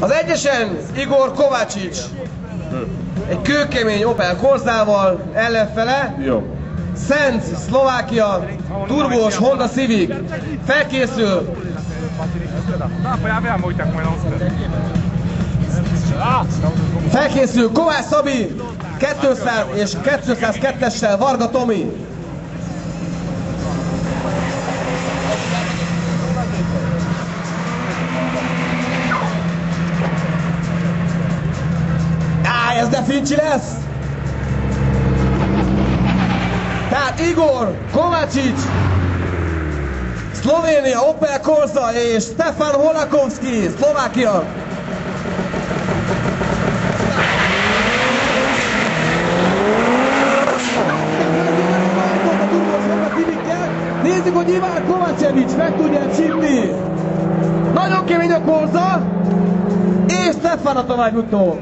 Az egyesen Igor Kovácsics. Egy kőkemény Opel Korzával ellenfele. Jó. Szent, Szlovákia, turbós Honda Civic. Felkészül. Felkészül Kovács Szabi 200 és 202-essel Varga Tomi. Ez de fincsi lesz! Tehát Igor Kovácsics, Szlovénia, Opel Corsa és Stefan Holakovski, Szlovákia. Nézzük, hogy Iván Kovácsevics meg tudja csípni. Nagyon kemény a korza, és Stefan a továbbjutó.